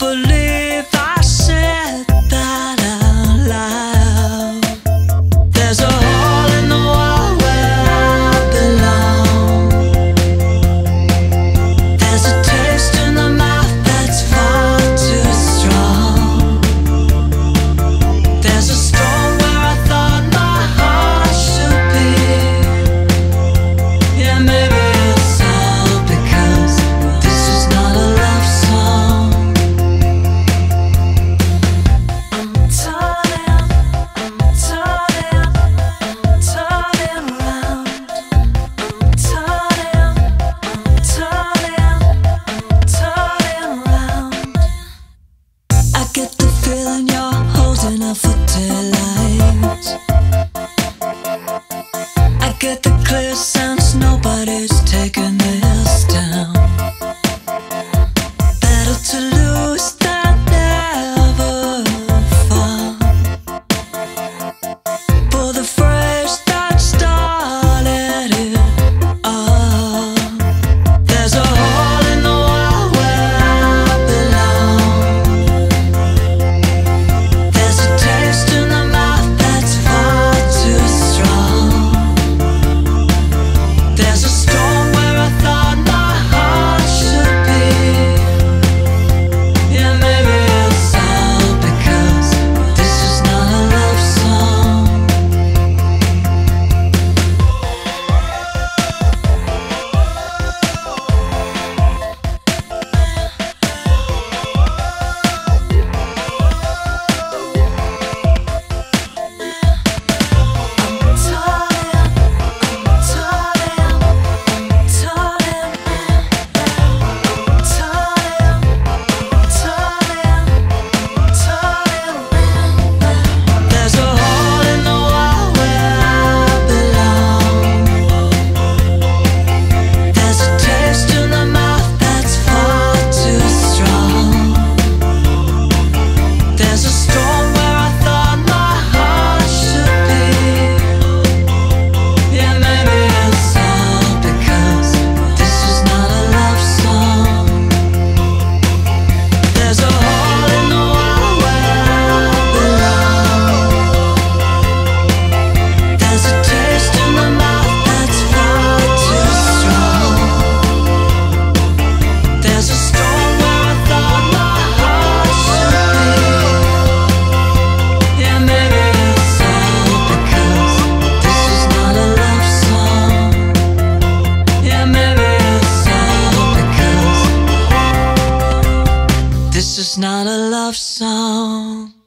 believe I get the clear sense nobody's taken. not a love song.